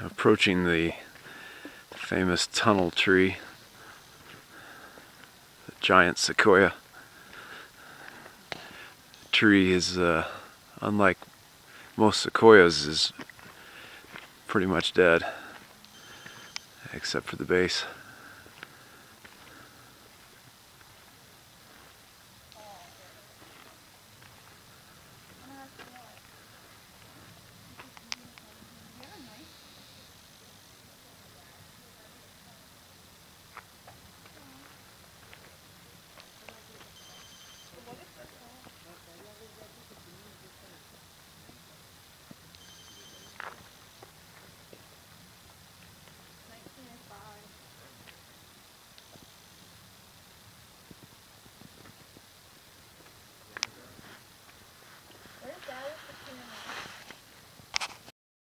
approaching the famous tunnel tree, the giant sequoia. The tree is, uh, unlike most sequoias, is pretty much dead, except for the base.